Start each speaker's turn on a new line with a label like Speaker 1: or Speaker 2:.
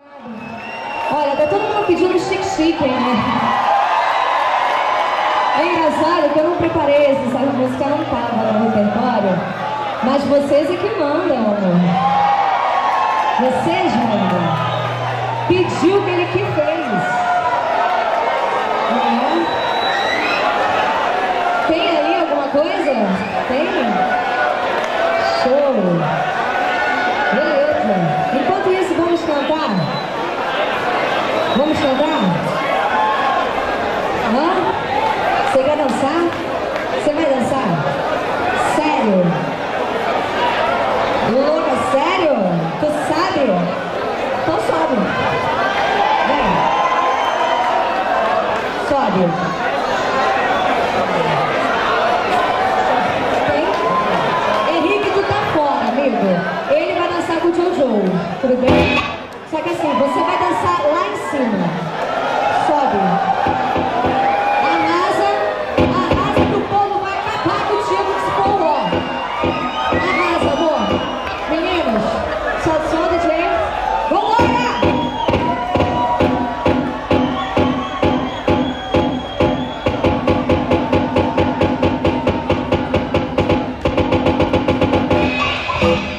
Speaker 1: Olha, tá todo mundo pedindo chique-chique, né? É engraçado que eu não preparei essa, música não tava no repertório, mas vocês é que mandam, amor. Vocês mandam. Pediu que ele que fez. Hã? Você quer dançar? Você vai dançar? Sério? Louca, sério? Tu sabe? Então sobe. Vem. Sobe. Henrique, tu tá fora, amigo. Ele vai dançar com o Jojo. Tudo bem? Só que assim, Oh.